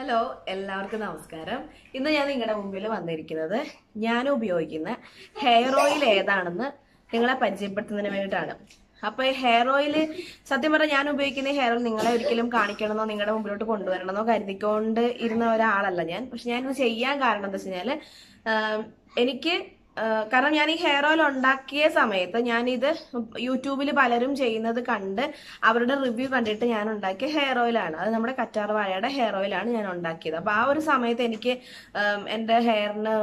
Hello എല്ലാവർക്കും നമസ്കാരം. ഇന്ന് ഞാൻ നിങ്ങളുടെ മുമ്പിൽ വന്നിരിക്കുന്നത് ഞാൻ ഉപയോഗിക്കുന്ന ഹെയർ ഓയിൽ ഏതാണെന്ന് നിങ്ങളെ പരിചയപ്പെടുത്തുന്നതിന് വേണ്ടിയിട്ടാണ്. അപ്പൊ ഈ ഹെയർ ഓയിൽ സത്യം പറഞ്ഞാൽ ഞാൻ ഉപയോഗിക്കുന്ന ഹെയർ ഓയിൽ നിങ്ങളെ ഒരിക്കലും കാണിക്കണമെന്നോ നിങ്ങളുടെ മുമ്പിലോട്ട് കൊണ്ടുവരണമെന്നോ കരുതിക്കൊണ്ട് ഇരുന്ന ഒരാളല്ല ഞാൻ. പക്ഷെ ഞാൻ ഇത് ചെയ്യാൻ കാരണം എന്താ വെച്ച് കഴിഞ്ഞാൽ എനിക്ക് കാരണം ഞാൻ ഈ ഹെയർ ഓയിൽ ഉണ്ടാക്കിയ സമയത്ത് ഞാനിത് യൂട്യൂബിൽ പലരും ചെയ്യുന്നത് കണ്ട് അവരുടെ റിവ്യൂ കണ്ടിട്ട് ഞാൻ ഉണ്ടാക്കിയ ഹെയർ ഓയിലാണ് അത് നമ്മുടെ കറ്റാർ വാഴയുടെ ഹെയർ ഓയിലാണ് ഞാൻ ഉണ്ടാക്കിയത്. അപ്പൊ ആ ഒരു സമയത്ത് എനിക്ക് എന്റെ ഹെയറിന്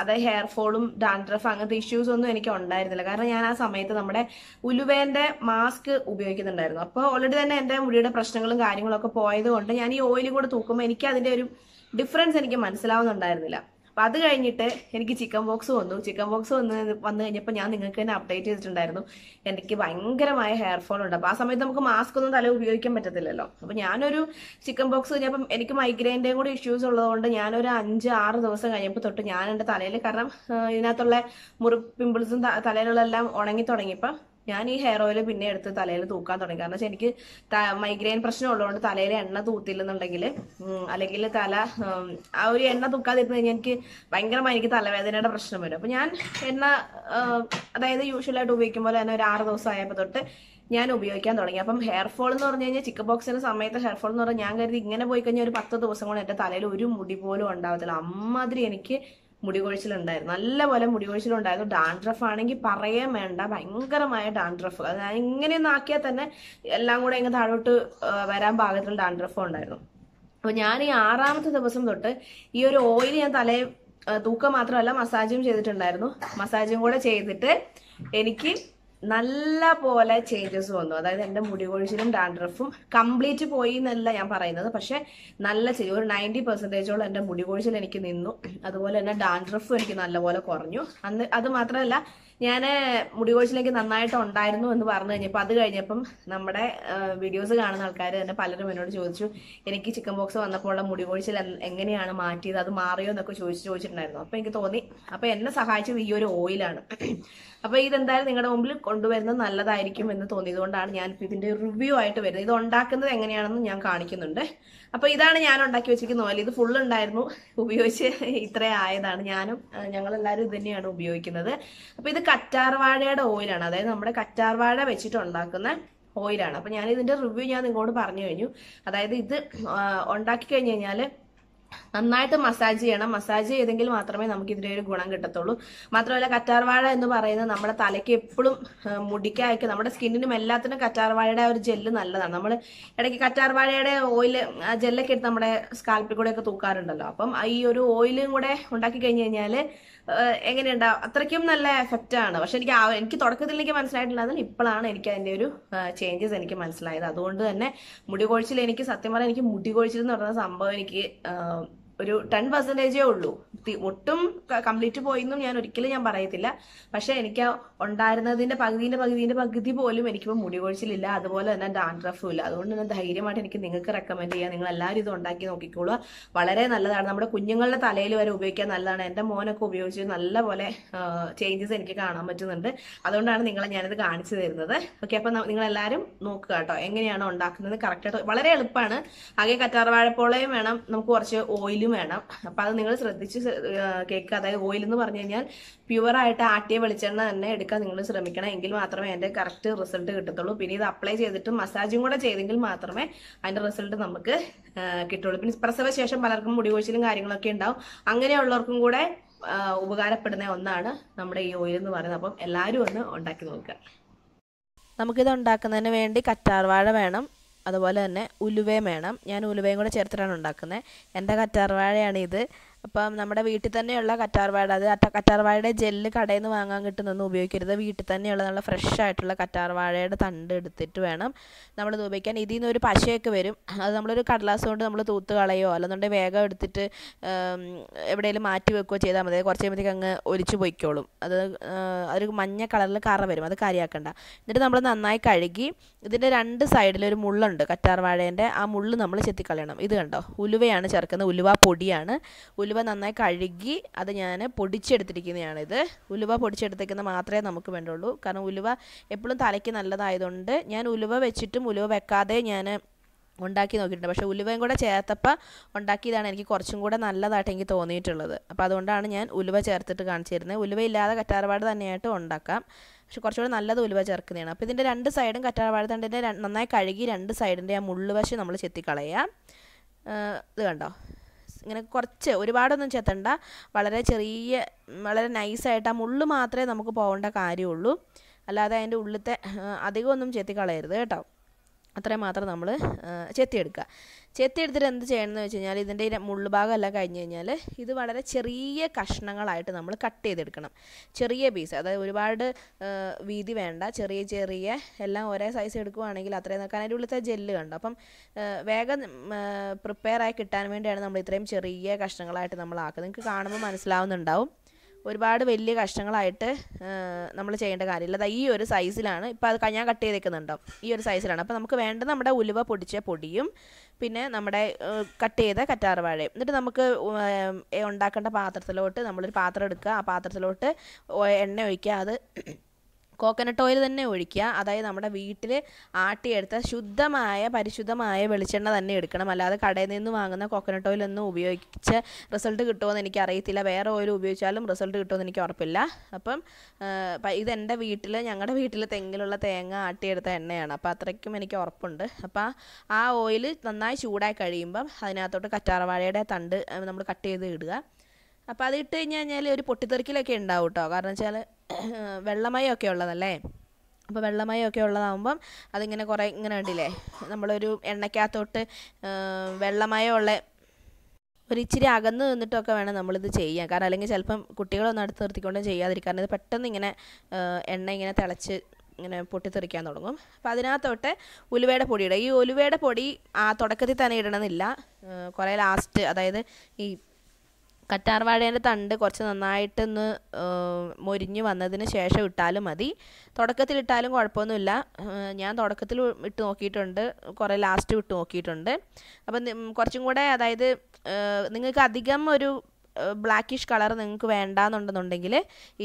അതായത് ഹെയർ ഫോളും ഡാൻഡ്രഫ് അങ്ങനത്തെ ഇഷ്യൂസ് ഒന്നും എനിക്ക് ഉണ്ടായിരുന്നില്ല. കാരണം ഞാൻ ആ സമയത്ത് നമ്മുടെ ഉലുവേന്റെ മാസ്ക് ഉപയോഗിക്കുന്നുണ്ടായിരുന്നു. അപ്പോൾ ഓൾറെഡി തന്നെ എന്റെ മുടിയുടെ പ്രശ്നങ്ങളും കാര്യങ്ങളൊക്കെ പോയത് കൊണ്ട് ഞാൻ ഈ ഓയിൽ കൂടെ തൂക്കുമ്പോൾ എനിക്ക് അതിന്റെ ഒരു ഡിഫറൻസ് എനിക്ക് മനസ്സിലാവുന്നുണ്ടായിരുന്നില്ല. അപ്പൊ അത് കഴിഞ്ഞിട്ട് എനിക്ക് ചിക്കൻ ബോക്സ് വന്നു. ചിക്കൻ ബോക്സ് വന്ന് വന്നു കഴിഞ്ഞപ്പോൾ ഞാൻ നിങ്ങൾക്ക് തന്നെ അപ്ഡേറ്റ് ചെയ്തിട്ടുണ്ടായിരുന്നു. എനിക്ക് ഭയങ്കരമായ ഹെയർ ഫോൾ ഉണ്ട്. അപ്പം ആ സമയത്ത് നമുക്ക് മാസ്ക് ഒന്നും തല ഉപയോഗിക്കാൻ പറ്റത്തില്ലല്ലോ. അപ്പം ഞാനൊരു ചിക്കൻ ബോക്സ് കഴിഞ്ഞപ്പം എനിക്ക് മൈഗ്രെയിന്റെയും കൂടി ഇഷ്യൂസ് ഉള്ളതുകൊണ്ട് ഞാനൊരു അഞ്ച് ആറ് ദിവസം കഴിഞ്ഞപ്പോൾ തൊട്ട് ഞാൻ എന്റെ തലയിൽ കാരണം ഇതിനകത്തുള്ള മുറി പിമ്പിൾസും തലയിലുള്ള എല്ലാം ഉണങ്ങി തുടങ്ങിയപ്പോൾ ഞാൻ ഈ ഹെയർ ഓയിൽ പിന്നെ എടുത്ത് തലയിൽ തൂക്കാൻ തുടങ്ങി. കാരണം വെച്ചാൽ എനിക്ക് മൈഗ്രെയിൻ പ്രശ്നം ഉള്ളതുകൊണ്ട് തലയിൽ എണ്ണ തൂത്തില്ലെന്നുണ്ടെങ്കിൽ അല്ലെങ്കിൽ തല ആ ഒരു എണ്ണ തൂക്കാതിരുന്ന് കഴിഞ്ഞാൽ എനിക്ക് ഭയങ്കരമായി എനിക്ക് തലവേദനയുടെ പ്രശ്നം വരും. അപ്പൊ ഞാൻ എണ്ണ അതായത് യൂഷ്വലായിട്ട് ഉപയോഗിക്കുമ്പോൾ തന്നെ ഒരു ആറ് ദിവസം ആയപ്പോൾ തൊട്ട് ഞാൻ ഉപയോഗിക്കാൻ തുടങ്ങി. അപ്പം ഹെയർ ഫോൾ എന്ന് പറഞ്ഞു കഴിഞ്ഞാൽ ചിക്കൻ ബോക്സിന്റെ സമയത്ത് ഹെയർ ഫോൾ എന്ന് പറഞ്ഞാൽ ഞാൻ കരുതി ഇങ്ങനെ പോയി കഴിഞ്ഞാൽ ഒരു പത്ത് ദിവസം കൊണ്ട് എന്റെ തലയിൽ ഒരു മുടി പോലും ഉണ്ടാവത്തില്ല. അമ്മാതിരി എനിക്ക് മുടി കൊഴിച്ചിലുണ്ടായിരുന്നു നല്ലപോലെ മുടി കൊഴിച്ചിലുണ്ടായിരുന്നു ഡാൻഡ്രഫ് ആണെങ്കിൽ പറയാൻ വേണ്ട. ഭയങ്കരമായ ഡാൻഡ്രഫ്. അത് ഞാൻ ഇങ്ങനെയൊന്നും ആക്കിയാൽ തന്നെ എല്ലാം കൂടെ ഇങ്ങനെ താഴോട്ട് വരാൻ പാകത്തിൽ ഡാൻഡ്രഫ് ഉണ്ടായിരുന്നു. അപ്പൊ ഞാൻ ഈ ആറാമത്തെ ദിവസം തൊട്ട് ഈ ഒരു ഓയിൽ ഞാൻ തലേ തൂക്കം മാത്രമല്ല മസാജും ചെയ്തിട്ടുണ്ടായിരുന്നു. മസാജും കൂടെ ചെയ്തിട്ട് എനിക്ക് നല്ല പോലെ ചേഞ്ചസ് വന്നു. അതായത് എന്റെ മുടി കൊഴിച്ചിലും ഡാൻഡ്രഫും കംപ്ലീറ്റ് പോയി എന്നല്ല ഞാൻ പറയുന്നത്. പക്ഷെ നല്ല ചെയ്യും ഒരു നയന്റി പെർസെന്റേജോളം എന്റെ മുടി കൊഴിച്ചിൽ എനിക്ക് നിന്നു. അതുപോലെ തന്നെ ഡാൻഡ്രഫും എനിക്ക് നല്ലപോലെ കുറഞ്ഞു. അന്ന് അത് മാത്രമല്ല ഞാൻ മുടി കൊഴിച്ചിലേക്ക് നന്നായിട്ട് ഉണ്ടായിരുന്നു എന്ന് പറഞ്ഞു കഴിഞ്ഞപ്പോൾ അത് കഴിഞ്ഞപ്പം നമ്മുടെ വീഡിയോസ് കാണുന്ന ആൾക്കാർ തന്നെ പലരും എന്നോട് ചോദിച്ചു എനിക്ക് ചിക്കൻ ബോക്സ് വന്നപ്പോൾ ഉള്ള മുടി കൊഴിച്ചിൽ എങ്ങനെയാണ് മാറ്റിയത്? അത് മാറിയോ? എന്നൊക്കെ ചോദിച്ചു ചോദിച്ചിട്ടുണ്ടായിരുന്നു. അപ്പൊ എനിക്ക് തോന്നി അപ്പൊ എന്നെ സഹായിച്ചത് ഈ ഒരു ഓയിലാണ് അപ്പൊ ഇതെന്തായാലും നിങ്ങളുടെ മുമ്പിൽ കൊണ്ടുവരുന്നത് നല്ലതായിരിക്കും എന്ന് തോന്നിയത് കൊണ്ടാണ് ഞാൻ ഇപ്പൊ ഇതിന്റെ റിവ്യൂ ആയിട്ട് വരുന്നത്. ഇത് ഉണ്ടാക്കുന്നത് എങ്ങനെയാണെന്ന് ഞാൻ കാണിക്കുന്നുണ്ട്. അപ്പൊ ഇതാണ് ഞാൻ ഉണ്ടാക്കി വെച്ചിരിക്കുന്ന ഓയിൽ ഇത് ഫുൾ ഉണ്ടായിരുന്നു. ഉപയോഗിച്ച് ഇത്രയായതാണ് ഞാനും ഞങ്ങൾ എല്ലാവരും ഇത് തന്നെയാണ് ഉപയോഗിക്കുന്നത്. അപ്പൊ ഇത് കറ്റാർവാഴയുടെ ഓയിലാണ്. അതായത് നമ്മുടെ കറ്റാർവാഴ വെച്ചിട്ട് ഉണ്ടാക്കുന്ന ഓയിലാണ്. അപ്പൊ ഞാൻ ഇതിന്റെ റിവ്യൂ ഞാൻ നിങ്ങളോട് പറഞ്ഞു കഴിഞ്ഞു. അതായത് ഇത് ഉണ്ടാക്കി കഴിഞ്ഞു കഴിഞ്ഞാൽ നന്നായിട്ട് മസാജ് ചെയ്യണം. മസാജ് ചെയ്തെങ്കിൽ മാത്രമേ നമുക്ക് ഇതിന്റെ ഒരു ഗുണം കിട്ടത്തുള്ളൂ. മാത്രമല്ല കറ്റാർവാഴ എന്ന് പറയുന്നത് നമ്മുടെ തലയ്ക്ക് എപ്പോഴും മുടിക്കായൊക്കെ നമ്മുടെ സ്കിന്നിനും എല്ലാത്തിനും കറ്റാർവാഴയുടെ ഒരു ജെല്ല് നല്ലതാണ്. നമ്മൾ ഇടയ്ക്ക് കറ്റാർവാഴയുടെ ഓയിൽ ജെല്ലൊക്കെ എടുത്ത് നമ്മുടെ സ്കാൽപ്പിൽ കൂടെ ഒക്കെ തൂക്കാറുണ്ടല്ലോ. അപ്പം ഈ ഒരു ഓയിലും കൂടെ ഉണ്ടാക്കി കഴിഞ്ഞ് കഴിഞ്ഞാൽ എങ്ങനെയുണ്ടാവും അത്രയ്ക്കും നല്ല എഫക്റ്റ് ആണ്. പക്ഷെ എനിക്ക് എനിക്ക് തുടക്കത്തിൽ എനിക്ക് മനസ്സിലായിട്ടില്ലാതെ ഇപ്പോഴാണ് എനിക്ക് അതിന്റെ ഒരു ചേഞ്ചസ് എനിക്ക് മനസ്സിലായത്. അതുകൊണ്ട് തന്നെ മുടി കൊഴിച്ചിൽ എനിക്ക് സത്യം പറഞ്ഞാൽ എനിക്ക് മുടി കൊഴിച്ചിൽ എന്ന് പറയുന്ന സംഭവം എനിക്ക് ഒരു ടെൻ പെർസെന്റേജേ ഉള്ളൂ. ഒട്ടും കംപ്ലീറ്റ് പോയെന്നും ഞാൻ ഒരിക്കലും ഞാൻ പറയത്തില്ല. പക്ഷെ എനിക്ക് ഉണ്ടായിരുന്നതിന്റെ പകുതിന്റെ പകുതിന്റെ പകുതി പോലും എനിക്കിപ്പോൾ മുടി കൊഴിച്ചിലില്ല. അതുപോലെ തന്നെ ഡാൻഡ്രഫും ഇല്ല. അതുകൊണ്ട് തന്നെ ധൈര്യമായിട്ട് എനിക്ക് നിങ്ങൾക്ക് റെക്കമെൻഡ് ചെയ്യാം. നിങ്ങൾ എല്ലാവരും ഇത് ഉണ്ടാക്കി നോക്കിക്കോളൂ. വളരെ നല്ലതാണ്. നമ്മുടെ കുഞ്ഞുങ്ങളുടെ തലയിൽ വരെ ഉപയോഗിക്കാൻ നല്ലതാണ്. എന്റെ മോനൊക്കെ ഉപയോഗിച്ച് നല്ല പോലെ ചേഞ്ചസ് എനിക്ക് കാണാൻ പറ്റുന്നുണ്ട്. അതുകൊണ്ടാണ് നിങ്ങളെ ഞാനിത് കാണിച്ചു തരുന്നത്. ഓക്കെ അപ്പം നിങ്ങളെല്ലാവരും നോക്കുക കേട്ടോ. എങ്ങനെയാണ് ഉണ്ടാക്കുന്നത്. കറക്റ്റായിട്ട് വളരെ എളുപ്പമാണ്. ആകെ കറ്റാർവാഴപ്പോളയും വേണം. നമുക്ക് കുറച്ച് ഓയിലും വേണം. അപ്പം അത് നിങ്ങൾ ശ്രദ്ധിച്ച് കേക്ക് അതായത് ഓയിൽ എന്ന് പറഞ്ഞു കഴിഞ്ഞാൽ പ്യുവറായിട്ട് ആട്ടിയ വെളിച്ചെണ്ണ തന്നെ എടുക്കാൻ നിങ്ങൾ ശ്രമിക്കണം. എങ്കിൽ മാത്രമേ അതിന്റെ കറക്റ്റ് റിസൾട്ട് കിട്ടത്തുള്ളൂ. പിന്നെ ഇത് അപ്ലൈ ചെയ്തിട്ട് മസാജും കൂടെ ചെയ്തെങ്കിൽ മാത്രമേ അതിന്റെ റിസൾട്ട് നമുക്ക് കിട്ടുള്ളൂ. പിന്നെ പ്രസവ ശേഷം പലർക്കും മുടി കൊഴിച്ചിലും കാര്യങ്ങളൊക്കെ ഉണ്ടാവും. അങ്ങനെയുള്ളവർക്കും കൂടെ ഉപകാരപ്പെടുന്ന ഒന്നാണ് നമ്മുടെ ഈ ഓയിൽ എന്ന് പറയുന്നത്. അപ്പം എല്ലാവരും ഒന്ന് ഉണ്ടാക്കി നോക്കുക. നമുക്കിത് ഉണ്ടാക്കുന്നതിന് വേണ്ടി കറ്റാർവാഴ വേണം. അതുപോലെ തന്നെ ഉലുവയും വേണം. ഞാൻ ഉലുവയും കൂടെ ചേർത്തിട്ടാണ് ഉണ്ടാക്കുന്നത്. എന്റെ കറ്റാർവാഴയാണ് ഇത്. അപ്പം നമ്മുടെ വീട്ടിൽ തന്നെയുള്ള കറ്റാർവാഴ അത് കറ്റാർവാഴയുടെ ജെല്ല് കടയിൽ നിന്ന് വാങ്ങാൻ കിട്ടുന്നൊന്നും ഉപയോഗിക്കരുത്. വീട്ടിൽ തന്നെയുള്ള നല്ല ഫ്രഷ് ആയിട്ടുള്ള കറ്റാർവാഴയുടെ തണ്ട് എടുത്തിട്ട് വേണം നമ്മളിത് ഉപയോഗിക്കാൻ. ഇതിൽ നിന്ന് ഒരു പശയൊക്കെ വരും. അത് നമ്മളൊരു കടലാസ് കൊണ്ട് നമ്മൾ തൂത്ത് കളയോ അല്ലെന്നുണ്ടെങ്കിൽ വേഗം എടുത്തിട്ട് എവിടെയെങ്കിലും മാറ്റി വെക്കുകയോ ചെയ്താൽ മതി. കുറച്ച് കഴിയുമ്പോഴത്തേക്ക് അങ്ങ് ഒലിച്ചു പൊയ്ക്കോളും. അത് അതൊരു മഞ്ഞ കളറിൽ കറ വരും. അത് കരിയാക്കണ്ട. എന്നിട്ട് നമ്മൾ നന്നായി കഴുകി ഇതിന്റെ രണ്ട് സൈഡിൽ ഒരു മുള്ളുണ്ട് കറ്റാർ വാഴേന്റെ ആ മുള്ള് നമ്മൾ ചെത്തിക്കളയണം. ഇത് കണ്ടോ? ഉലുവയാണ് ചേർക്കുന്നത്. ഉലുവ പൊടിയാണ്. ഉലുവ നന്നായി കഴുകി അത് ഞാൻ പൊടിച്ചെടുത്തിരിക്കുന്നതാണിത്. ഉലുവ പൊടിച്ചെടുത്തേക്കുന്ന മാത്രമേ നമുക്ക് വേണ്ടുള്ളൂ. കാരണം ഉലുവ എപ്പോഴും തലയ്ക്ക് നല്ലതായതുകൊണ്ട് ഞാൻ ഉലുവ വെച്ചിട്ടും ഉലുവ വെക്കാതെ ഞാൻ ഉണ്ടാക്കി നോക്കിയിട്ടുണ്ട്. പക്ഷേ ഉലുവയും കൂടെ ചേർത്തപ്പോൾ ഉണ്ടാക്കിയതാണ് എനിക്ക് കുറച്ചും കൂടെ നല്ലതായിട്ട് എനിക്ക് തോന്നിയിട്ടുള്ളത്. അപ്പോൾ അതുകൊണ്ടാണ് ഞാൻ ഉലുവ ചേർത്തിട്ട് കാണിച്ചു തരുന്നത് ഉലുവ ഇല്ലാതെ കറ്റാർവാട് തന്നെയായിട്ട് ഉണ്ടാക്കാം. പക്ഷെ കുറച്ചുകൂടെ നല്ലത് ഉലുവ ചേർക്കുന്നതാണ്. അപ്പോൾ ഇതിന്റെ രണ്ട് സൈഡും കറ്റാർവാഴ തണ്ടിന്റെ നന്നായി കഴുകി രണ്ട് സൈഡിന്റെ ആ മുള്ളുവശം നമ്മൾ ചെത്തിക്കളയാം. ഇത് കണ്ടോ? ഇങ്ങനെ കുറച്ച് ഒരുപാടൊന്നും ചെത്തണ്ട. വളരെ ചെറിയ വളരെ നൈസായിട്ട് ആ മുള്ള് മാത്രമേ നമുക്ക് പോകേണ്ട കാര്യമുള്ളൂ. അല്ലാതെ അതിന്റെ ഉള്ളിലത്തെ അധികമൊന്നും ചെത്തിക്കളയരുത് കേട്ടോ. അത്രയും മാത്രം നമ്മൾ ചെത്തിയെടുക്കുക. ചെത്തിയെടുത്തിട്ട് എന്ത് ചെയ്യണമെന്ന് വെച്ച് കഴിഞ്ഞാൽ ഇതിന്റെ മുള്ളു ഭാഗമെല്ലാം കഴിഞ്ഞ് കഴിഞ്ഞാൽ ഇത് വളരെ ചെറിയ കഷ്ണങ്ങളായിട്ട് നമ്മൾ കട്ട് ചെയ്തെടുക്കണം. ചെറിയ പീസ് അതായത് ഒരുപാട് വീതി വേണ്ട ചെറിയ ചെറിയ എല്ലാം ഒരേ സൈസ് എടുക്കുവാണെങ്കിൽ അത്രയും നോക്കാൻ അതിന്റെ ഉള്ളിലത്തെ ജെല്ല് കണ്ടു? അപ്പം വേഗം പ്രിപ്പയർ ആയി കിട്ടാൻ വേണ്ടിയാണ് നമ്മൾ ഇത്രയും ചെറിയ കഷ്ണങ്ങളായിട്ട് നമ്മൾ ആക്കുന്നത്. നിങ്ങൾക്ക് കാണുമ്പോൾ മനസ്സിലാവുന്നുണ്ടാവും. ഒരുപാട് വലിയ കഷ്ണങ്ങളായിട്ട് നമ്മൾ ചെയ്യേണ്ട കാര്യമില്ല. അതാ ഈ ഒരു സൈസിലാണ് ഇപ്പോൾ അത് ഞാൻ കട്ട് ചെയ്തേക്കുന്നുണ്ടോ? ഈ ഒരു സൈസിലാണ് അപ്പോൾ നമുക്ക് വേണ്ടത് നമ്മുടെ ഉലുവ പൊടിച്ച പൊടിയും പിന്നെ നമ്മുടെ കട്ട് ചെയ്ത കറ്റാർവാഴയും എന്നിട്ട് നമുക്ക് ഉണ്ടാക്കേണ്ട പാത്രത്തിലോട്ട് നമ്മളൊരു പാത്രം എടുക്കുക. ആ പാത്രത്തിലോട്ട് എണ്ണ ഒഴിക്കുക. അത് കോക്കനട്ട് ഓയിൽ തന്നെ ഒഴിക്കുക. അതായത് നമ്മുടെ വീട്ടിൽ ആട്ടിയെടുത്ത ശുദ്ധമായ പരിശുദ്ധമായ വെളിച്ചെണ്ണ തന്നെ എടുക്കണം. അല്ലാതെ കടയിൽ നിന്ന് വാങ്ങുന്ന കോക്കനട്ട് ഓയിൽ ഒന്നും ഉപയോഗിച്ച് റിസൾട്ട് കിട്ടുമെന്ന് എനിക്ക് അറിയത്തില്ല വേറെ ഓയിൽ ഉപയോഗിച്ചാലും റിസൾട്ട് കിട്ടുമെന്ന് എനിക്ക് ഉറപ്പില്ല. അപ്പം ഇത് എന്റെ വീട്ടിൽ ഞങ്ങളുടെ വീട്ടിൽ തെങ്ങിലുള്ള തേങ്ങ ആട്ടിയെടുത്ത എണ്ണയാണ്. അപ്പോൾ അത്രയ്ക്കും എനിക്ക് ഉറപ്പുണ്ട്. അപ്പോൾ ആ ഓയിൽ നന്നായി ചൂടായി കഴിയുമ്പം അതിനകത്തോട്ട് കറ്റാർവാഴയുടെ തണ്ട് നമ്മൾ കട്ട് ചെയ്ത് ഇടുക. അപ്പോൾ അത് ഇട്ട് കഴിഞ്ഞ് കഴിഞ്ഞാൽ ഒരു പൊട്ടിത്തെറിക്കലൊക്കെ ഉണ്ടാവും കേട്ടോ കാരണം വെച്ചാൽ വെള്ളമയമൊക്കെ ഉള്ളതല്ലേ? അപ്പോൾ വെള്ളമയമൊക്കെ ഉള്ളതാകുമ്പം അതിങ്ങനെ കുറേ ഇങ്ങനെ കണ്ടില്ലേ? നമ്മളൊരു എണ്ണയ്ക്കകത്തോട്ട് വെള്ളമയമുള്ള ഒരു ഇച്ചിരി അകന്ന് നിന്നിട്ടൊക്കെ വേണം നമ്മളിത് ചെയ്യാൻ. കാരണം അല്ലെങ്കിൽ ചിലപ്പം കുട്ടികളൊന്നും അടുത്ത് നിർത്തിക്കൊണ്ട് ചെയ്യാതിരിക്കാൻ ഇത് പെട്ടെന്ന് ഇങ്ങനെ എണ്ണ ഇങ്ങനെ തിളച്ച് ഇങ്ങനെ പൊട്ടിത്തെറിക്കാൻ തുടങ്ങും. അപ്പോൾ അതിനകത്തോട്ട് ഉലുവയുടെ പൊടി ഇടുക. ഈ ഉലുവയുടെ പൊടി ആ തുടക്കത്തിൽ തന്നെ ഇടണമെന്നില്ല. കുറേ ലാസ്റ്റ് അതായത് ഈ കറ്റാർവാഴേന്റെ തണ്ട് കുറച്ച് നന്നായിട്ടൊന്ന് മൊരിഞ്ഞ് വന്നതിന് ശേഷം ഇട്ടാലും മതി. തുടക്കത്തിൽ ഇട്ടാലും കുഴപ്പമൊന്നുമില്ല ഞാൻ തുടക്കത്തിൽ ഇട്ട് നോക്കിയിട്ടുണ്ട്. കുറേ ലാസ്റ്റ് ഇട്ട് നോക്കിയിട്ടുണ്ട്. അപ്പം കുറച്ചും കൂടെ അതായത് നിങ്ങൾക്ക് അധികം ഒരു ബ്ലാക്കിഷ് കളർ നിങ്ങൾക്ക് വേണ്ടാന്നുണ്ടെന്നുണ്ടെങ്കിൽ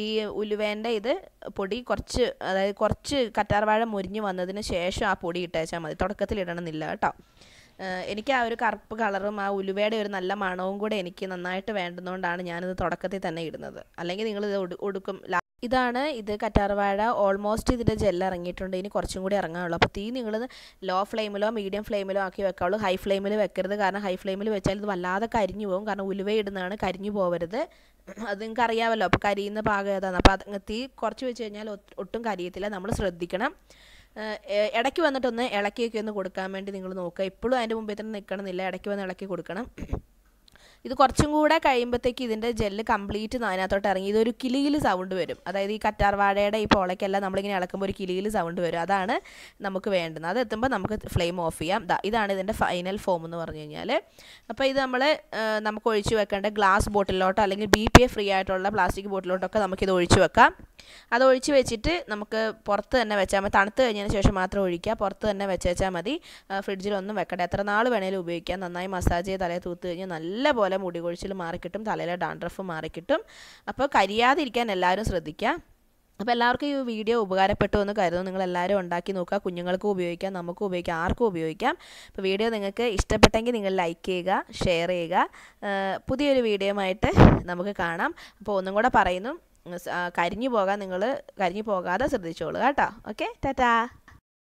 ഈ ഉലുവേന്റെ ഇത് പൊടി കുറച്ച് അതായത് കുറച്ച് കറ്റാർവാഴ മുരിഞ്ഞ് വന്നതിന് ശേഷം ആ പൊടി ഇട്ടേച്ചാൽ മതി. തുടക്കത്തിൽ ഇടണമെന്നില്ല കേട്ടോ. എനിക്ക് ആ ഒരു കറുപ്പ് കളറും ആ ഉലുവയുടെ ഒരു നല്ല മണവും കൂടെ എനിക്ക് നന്നായിട്ട് വേണ്ടുന്നതുകൊണ്ടാണ് ഞാനിത് തുടക്കത്തിൽ തന്നെ ഇടുന്നത്. അല്ലെങ്കിൽ നിങ്ങൾ ഇത് ഒടുക്കും. ഇതാണ് ഇത് കറ്റാർവാഴ ഓൾമോസ്റ്റ് ഇതിന്റെ ജെല്ല് ഇറങ്ങിയിട്ടുണ്ട്. ഇനി കുറച്ചും കൂടി ഇറങ്ങാനുള്ളൂ. അപ്പോൾ തീ നിങ്ങൾ ലോ ഫ്ലെയിമിലോ മീഡിയം ഫ്ലെയിമിലോ ആക്കി വെക്കാവുള്ളൂ. ഹൈ ഫ്ലെയിമിൽ വെക്കരുത്. കാരണം ഹൈ ഫ്ലെയിമിൽ വെച്ചാൽ ഇത് വല്ലാതെ കരിഞ്ഞു പോകും. കാരണം ഉലുവ ഇടുന്നതാണ് കരിഞ്ഞു പോകരുത് അത് നിങ്ങൾക്ക് അറിയാമല്ലോ. അപ്പോൾ കരിയുന്ന പാകം ഏതാണ്? അപ്പോൾ അത് തീ കുറച്ച് വെച്ച് കഴിഞ്ഞാൽ ഒട്ടും കരിയത്തില്ല. നമ്മൾ ശ്രദ്ധിക്കണം. ഇടയ്ക്ക് വന്നിട്ടൊന്ന് ഇളക്കിയൊക്കെ ഒന്ന് കൊടുക്കാൻ വേണ്ടി നിങ്ങൾ നോക്കുക. ഇപ്പോഴും അതിന്റെ മുമ്പിൽ തന്നെ നിൽക്കണമെന്നില്ല. ഇടയ്ക്ക് വന്ന് ഇളക്കി കൊടുക്കണം. ഇത് കുറച്ചും കൂടെ കഴിയുമ്പോഴത്തേക്ക് ഇതിന്റെ ജെല്ല് കംപ്ലീറ്റ് അതിനകത്തോട്ട് ഇറങ്ങി. ഇതൊരു കിളിയിൽ സൗണ്ട് വരും. അതായത് ഈ കറ്റാർവാഴയുടെ ഈ പോളയ്ക്കെല്ലാം നമ്മളിങ്ങനെ ഇളക്കുമ്പോൾ ഒരു കിളിയിൽ സൗണ്ട് വരും. അതാണ് നമുക്ക് വേണ്ടുന്നത്. അത് എത്തുമ്പോൾ നമുക്ക് ഫ്ലെയിം ഓഫ് ചെയ്യാം. ഇതാണ് ഇതിന്റെ ഫൈനൽ ഫോം എന്ന് പറഞ്ഞു കഴിഞ്ഞാൽ അപ്പോൾ ഇത് നമ്മൾ നമുക്ക് ഒഴിച്ചു വെക്കേണ്ട ഗ്ലാസ് ബോട്ടിലോട്ടോ അല്ലെങ്കിൽ ബി പി എ ഫ്രീ ആയിട്ടുള്ള പ്ലാസ്റ്റിക് ബോട്ടിലോട്ടൊക്കെ നമുക്കിത് ഒഴിച്ചു വെക്കാം. അത് ഒഴിച്ച് വെച്ചിട്ട് നമുക്ക് പുറത്ത് തന്നെ വെച്ചാൽ മതി. തണുത്ത് കഴിഞ്ഞതിന് ശേഷം മാത്രം ഒഴിക്കുക. പുറത്ത് തന്നെ വെച്ചാൽ മതി. ഫ്രിഡ്ജിലൊന്നും വെക്കണ്ട. എത്ര നാൾ വേണേലും ഉപയോഗിക്കാം. നന്നായി മസാജ് ചെയ്ത് തലയെ തൂത്ത് കഴിഞ്ഞാൽ നല്ല പോലെ മുടി കൊഴിച്ചിൽ മാറിക്കിട്ടും തലയിലെ ഡാൻഡ്രഫ് മാറിക്കിട്ടും. അപ്പോൾ കരിയാതിരിക്കാൻ എല്ലാവരും ശ്രദ്ധിക്കുക. അപ്പോൾ എല്ലാവർക്കും ഈ വീഡിയോ ഉപകാരപ്പെട്ടു എന്ന് കരുതുന്നു. നിങ്ങൾ എല്ലാവരും ഉണ്ടാക്കി നോക്കുക. കുഞ്ഞുങ്ങൾക്കും ഉപയോഗിക്കാം നമുക്കും ഉപയോഗിക്കാം ആർക്കും ഉപയോഗിക്കാം. അപ്പോൾ വീഡിയോ നിങ്ങൾക്ക് ഇഷ്ടപ്പെട്ടെങ്കിൽ നിങ്ങൾ ലൈക്ക് ചെയ്യുക ഷെയർ ചെയ്യുക. പുതിയൊരു വീഡിയോയുമായിട്ട് നമുക്ക് കാണാം. അപ്പോൾ ഒന്നും കൂടെ പറയുന്നു. കരിഞ്ഞു പോകാൻ നിങ്ങൾ കരിഞ്ഞു പോകാതെ ശ്രദ്ധിച്ചോളൂ കേട്ടോ. Okay tata.